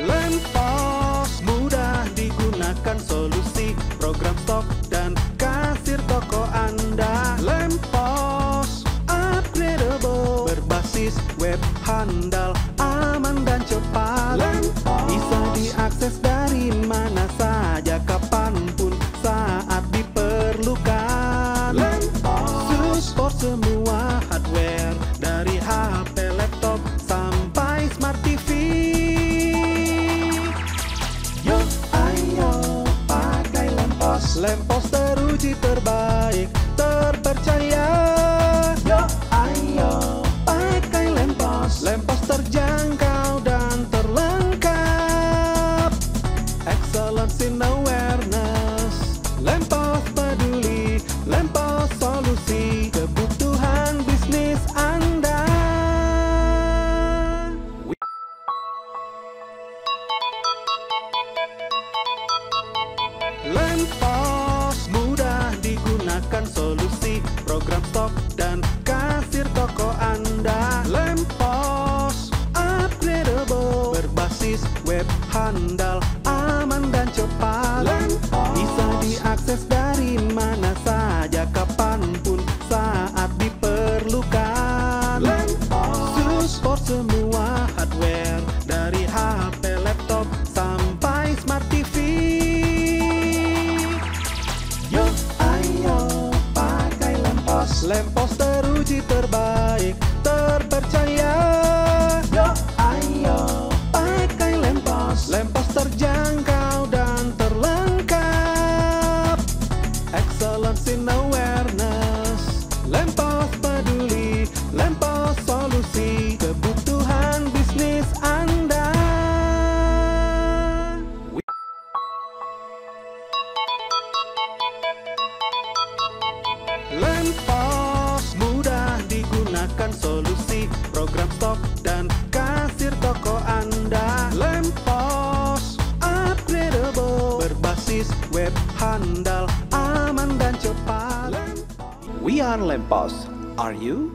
Lempos mudah digunakan solusi program stok dan kasir toko Anda. Lempos upgradeable berbasis web handal aman dan cepat. Lempos bisa diakses dari mana saja lempos teruji terbaik, terpercaya. Yuk ayo pakai lempos Lempos terjangkau dan terlengkap. Excellence in awareness. Lempos peduli, lempos solusi kebutuhan bisnis Anda. Lempos solusi program stok dan kasir toko Anda. Lempos upgradable berbasis web handal, aman dan cepat. Lempos. bisa diakses dari mana saja, kapan pun saat diperlukan. Lempos. Support semua hardware lempos teruji terbaik, terpercaya. Yuk ayo pakai lempos Lempos terjangkau dan terlengkap. Excellence in awareness. Lempos peduli, lempos solusi kebutuhan bisnis Anda. Lempos berbasis web handal, aman dan cepat. We are Lempos. Are you?